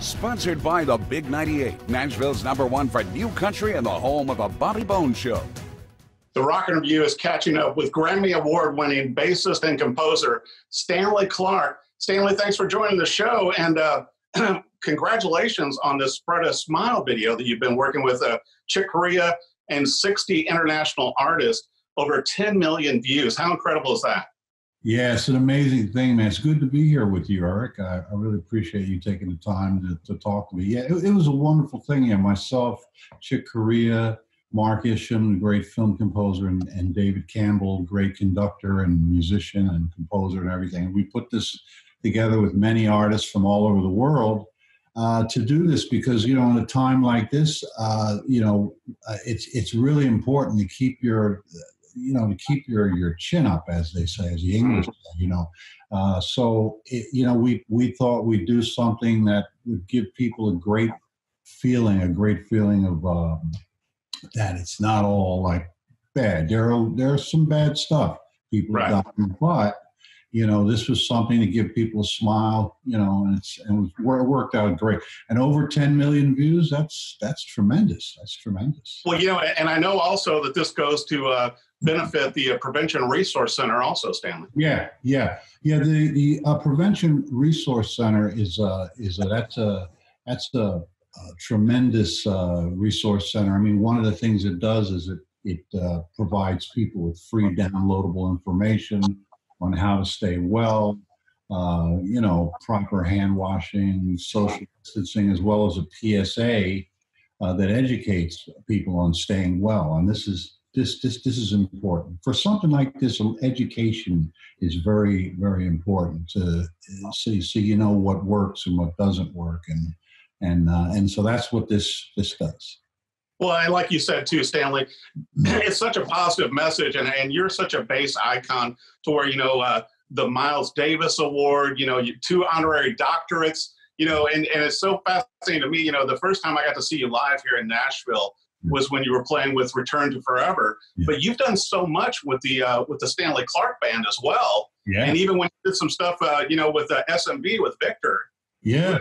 Sponsored by the Big 98, Nashville's number one for new country and the home of the Bobby Bones Show. The Rock Review is catching up with Grammy Award winning bassist and composer Stanley Clarke. Stanley, thanks for joining the show. And uh, congratulations on this Spread a Smile video that you've been working with uh, Chick Corea and 60 international artists, over 10 million views. How incredible is that? Yeah, it's an amazing thing, man. It's good to be here with you, Eric. I, I really appreciate you taking the time to, to talk to me. Yeah, it, it was a wonderful thing. Yeah, myself, Chick Corea, Mark Isham, a great film composer, and, and David Campbell, great conductor and musician and composer and everything. We put this together with many artists from all over the world uh, to do this because you know in a time like this, uh, you know, uh, it's it's really important to keep your you know to keep your your chin up as they say as the english say, you know. Uh, so it, you know we we thought we'd do something that would give people a great feeling a great feeling of um, that it's not all like bad. There are there's some bad stuff people right. dying, but you know this was something to give people a smile you know and it's and it, was, it worked out great and over 10 million views that's that's tremendous that's tremendous well you know and i know also that this goes to uh, benefit the uh, Prevention Resource Center also, Stanley. Yeah, yeah, yeah. The the uh, Prevention Resource Center is uh, is a, that's a that's a, a tremendous uh, resource center. I mean, one of the things it does is it it uh, provides people with free downloadable information on how to stay well. Uh, you know, proper hand washing, social distancing, as well as a PSA uh, that educates people on staying well. And this is this this this is important for something like this education is very very important to see so you know what works and what doesn't work and and uh, and so that's what this this does well and like you said too stanley it's such a positive message and, and you're such a bass icon to where you know uh, the miles davis award you know two honorary doctorates you know and, and it's so fascinating to me you know the first time i got to see you live here in nashville was when you were playing with Return to Forever. Yeah. But you've done so much with the uh, with the Stanley Clarke Band as well. Yeah. And even when you did some stuff, uh, you know, with uh, SMV with Victor. Yeah.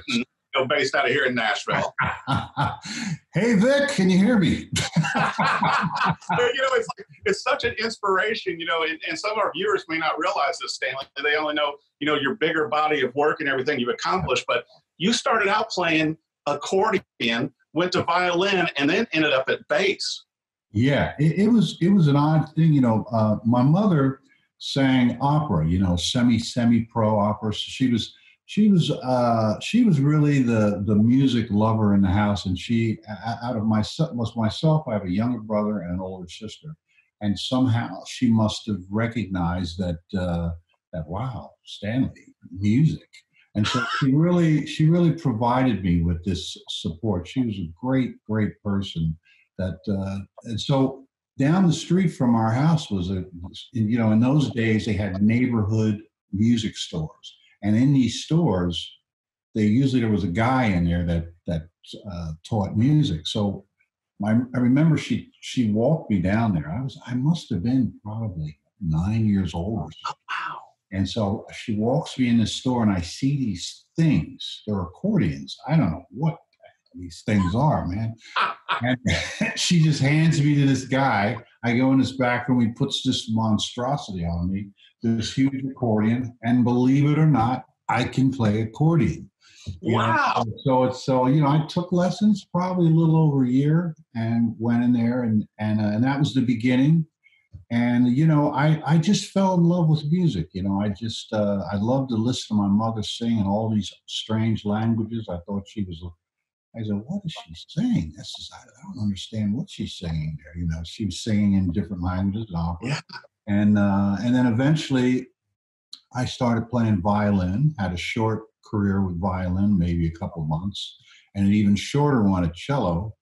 You know, based out of here in Nashville. hey Vic, can you hear me? you know, it's like, it's such an inspiration. You know, and, and some of our viewers may not realize this, Stanley. They only know you know your bigger body of work and everything you've accomplished, but you started out playing accordion went to violin, and then ended up at bass. Yeah, it, it was it was an odd thing, you know. Uh, my mother sang opera, you know, semi semi pro opera. So she was she was uh, she was really the the music lover in the house, and she out of myself was myself. I have a younger brother and an older sister, and somehow she must have recognized that uh, that wow, Stanley, music and so she really she really provided me with this support she was a great great person that uh, and so down the street from our house was a you know in those days they had neighborhood music stores and in these stores they usually there was a guy in there that that uh, taught music so my, I remember she she walked me down there. I was I must have been probably nine years old. Oh, wow. And so she walks me in the store and I see these things. They're accordions. I don't know what these things are, man. and she just hands me to this guy. I go in this back room. He puts this monstrosity on me, this huge accordion. And believe it or not, I can play accordion. Wow. Know? So it's so you know I took lessons probably a little over a year and went in there and and uh, and that was the beginning and you know i i just fell in love with music you know i just uh, i loved to listen to my mother sing in all these strange languages i thought she was i said what is she saying this is i don't understand what she's saying there you know she was singing in different languages and opera yeah. And uh, and then eventually i started playing violin had a short career with violin maybe a couple months and an even shorter one at cello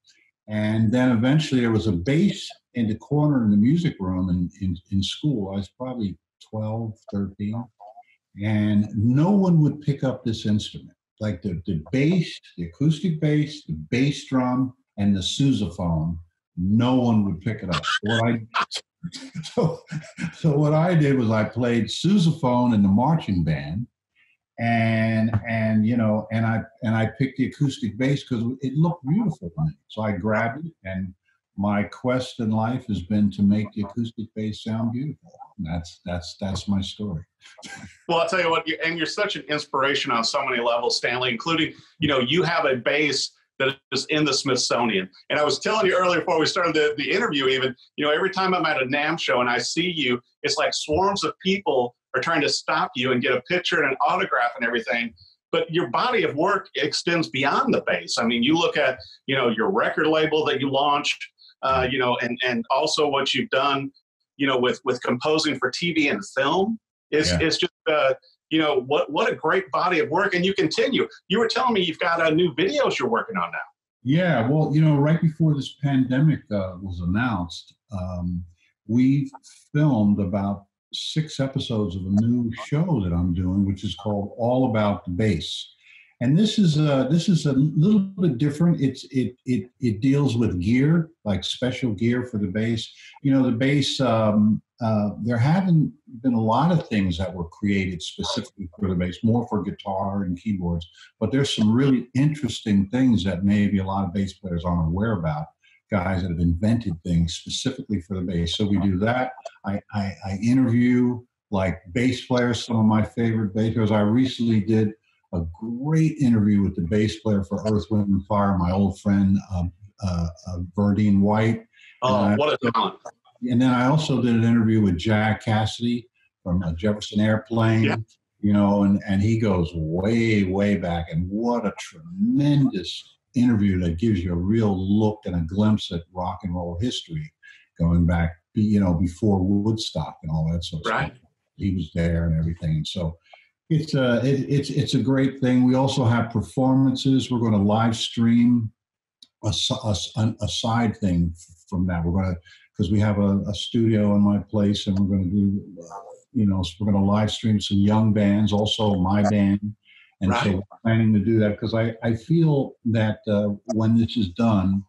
and then eventually there was a bass in the corner in the music room in, in, in school. I was probably 12, 13. And no one would pick up this instrument. Like the, the bass, the acoustic bass, the bass drum, and the sousaphone, no one would pick it up. What I, so, so what I did was I played sousaphone in the marching band, and and you know and i and i picked the acoustic bass because it looked beautiful to me. So i grabbed it and my quest in life has been to make the acoustic bass sound beautiful. That's that's that's my story. Well i'll tell you what and you're such an inspiration on so many levels stanley including you know you have a bass that is in the Smithsonian. And I was telling you earlier before we started the, the interview, even, you know, every time I'm at a NAMM show and I see you, it's like swarms of people are trying to stop you and get a picture and an autograph and everything. But your body of work extends beyond the bass. I mean, you look at, you know, your record label that you launched, uh, you know, and, and also what you've done, you know, with, with composing for TV and film. It's, yeah. it's just, uh, you know what what a great body of work. And you continue. You were telling me you've got uh, new videos you're working on now. Yeah well you know right before this pandemic uh, was announced um, we filmed about six episodes of a new show that i'm doing which is called all about the bass. And this is a this is a little bit different. It's it it it deals with gear like special gear for the bass. You know the bass um, uh, there haven't been a lot of things that were created specifically for the bass, more for guitar and keyboards. But there's some really interesting things that maybe a lot of bass players aren't aware about. Guys that have invented things specifically for the bass. So we do that. I, I, I interview like bass players, some of my favorite bass players. I recently did a great interview with the bass player for Earth, Wind, and Fire, my old friend um, uh, uh, Verdine White. Oh, what a talent! And then I also did an interview with Jack Casady from Jefferson Airplane. Yeah. You know, and, and he goes way, way back. And what a tremendous interview that gives you a real look and a glimpse at rock and roll history going back, you know, before Woodstock and all that sort of right. stuff. He was there and everything. And so it's a, it, it's, it's a great thing. We also have performances. We're going to live stream a, a, a side thing from that. We're going to because we have a, a, studio in my place and we're going to do, you know, so we're going to live stream some young bands, also my band. And right. so we're planning to do that because I, I feel that uh, when this is done,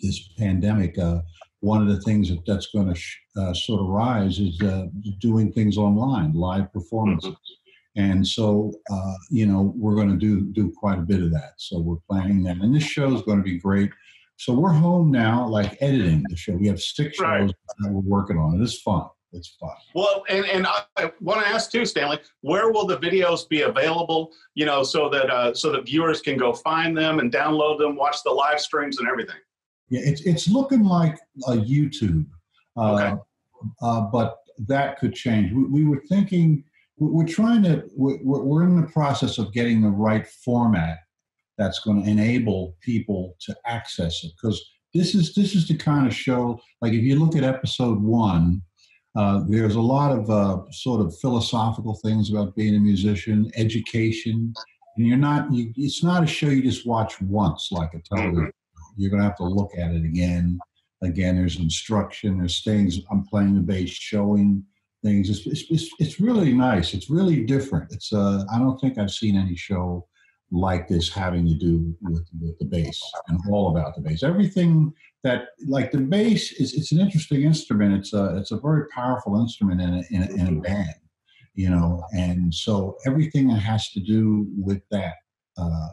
this pandemic, uh, one of the things that that's going to sh- uh, sort of rise is uh, doing things online, live performances. Mm-hmm. And so, uh, you know, we're going to do do quite a bit of that. So we're planning that, and this show is going to be great. So we're home now, like editing the show. We have six shows right. that we're working on. It is fun. It's fun. Well, and, and I want to ask too, Stanley, where will the videos be available? You know, so that uh, so that viewers can go find them and download them, watch the live streams and everything. Yeah, it's it's looking like a YouTube, uh, okay. Uh, but that could change. We, we were thinking we're trying to we're, we're in the process of getting the right format that's going to enable people to access it because this is this is the kind of show like if you look at episode one uh, there's a lot of uh, sort of philosophical things about being a musician education and you're not you, it's not a show you just watch once like a television mm-hmm. you're going to have to look at it again. Again there's instruction there's things i'm playing the bass showing things. It's, it's, it's really nice. It's really different. It's uh, i don't think i've seen any show like this having to do with, with the bass and all about the bass. Everything that like the bass is it's an interesting instrument. It's a it's a very powerful instrument in a, in a, in a band, you know. And so everything that has to do with that. Uh,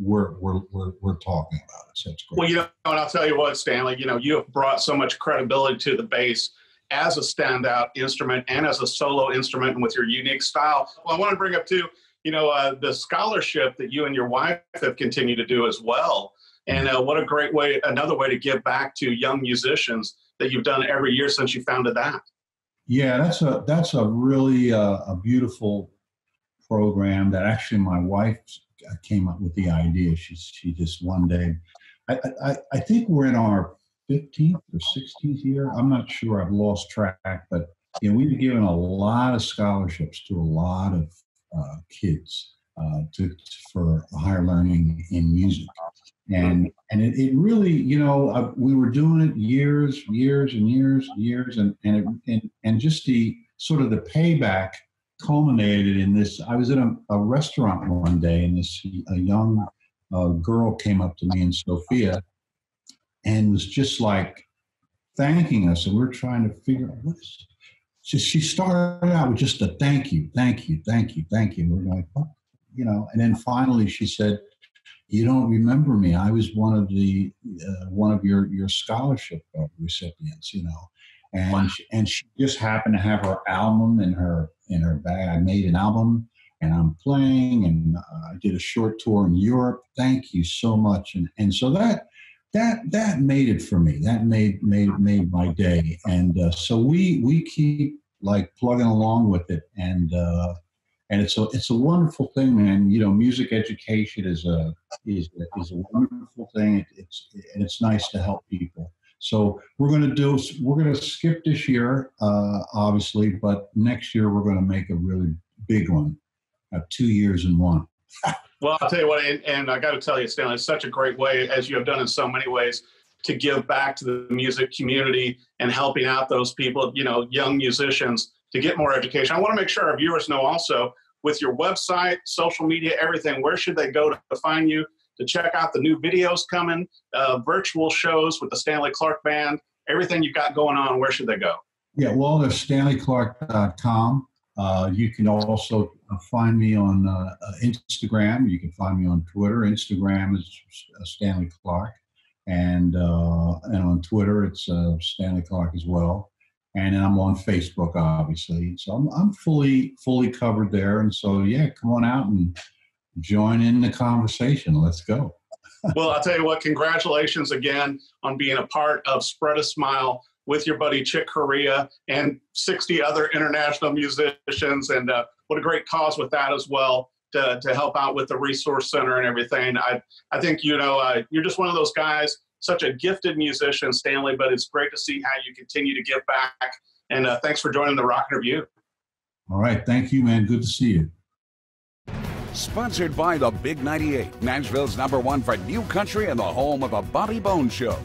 we're, we're, we're, we're talking about it. So it's great. Well, you know, and I'll tell you what, Stanley, you know, you have brought so much credibility to the bass as a standout instrument and as a solo instrument and with your unique style. Well, I want to bring up too, you know, uh, the scholarship that you and your wife have continued to do as well. And uh, what a great way, another way to give back to young musicians that you've done every year since you founded that. Yeah, that's a that's a really uh, a beautiful program that actually my wife came up with the idea. She she just one day, I I, I think we're in our 15th or 16th year. I'm not sure. I've lost track, but you know we've given a lot of scholarships to a lot of uh, kids uh, to, for higher learning in music. And and it, it really, you know, uh, we were doing it years, years and years, years, and and it, and and just the sort of the payback culminated in this. I was in a, a restaurant one day, and this a young uh, girl came up to me and Sophia, and was just like thanking us, and we we're trying to figure out what's just she started out with just a thank you, thank you, thank you, thank you. We're like, what? you know, and then finally she said, "You don't remember me? I was one of the uh, one of your your scholarship recipients, you know." And wow. she, and she just happened to have her album in her in her bag. I made an album and I'm playing and uh, I did a short tour in Europe. Thank you so much. And and so that that that made it for me. That made made made my day. And uh, so we we keep like plugging along with it, and uh, and it's a it's a wonderful thing, man. You know, music education is a is a, is a wonderful thing. It, it's and it's nice to help people. So we're going to do we're going to skip this year, uh, obviously, but next year we're going to make a really big one, two years in one. Well, I'll tell you what, and, and I got to tell you, Stanley, it's such a great way, as you have done in so many ways, to give back to the music community and helping out those people, you know, young musicians to get more education. I want to make sure our viewers know also with your website, social media, everything, where should they go to find you, to check out the new videos coming, uh, virtual shows with the Stanley Clarke Band, everything you've got going on, where should they go? Yeah, well, there's stanleyclarke.com. Uh, you can also uh, find me on uh, uh, Instagram. You can find me on Twitter. Instagram is Stanley Clarke, and uh, and on Twitter it's Stanley Clarke as well. And I'm on Facebook, obviously. So I'm, I'm fully fully covered there. And so yeah, come on out and join in the conversation. Let's go. well, I'll tell you what. Congratulations again on being a part of Spread a Smile with your buddy Chick Corea and 60 other international musicians. And uh, what a great cause with that as well to, to help out with the resource center and everything. I, I think, you know, uh, you're just one of those guys, such a gifted musician, Stanley, but it's great to see how you continue to give back. And uh, thanks for joining the Rock Review. All right. Thank you, man. Good to see you. Sponsored by the Big 98, Nashville's number one for new country and the home of the Bobby Bones Show.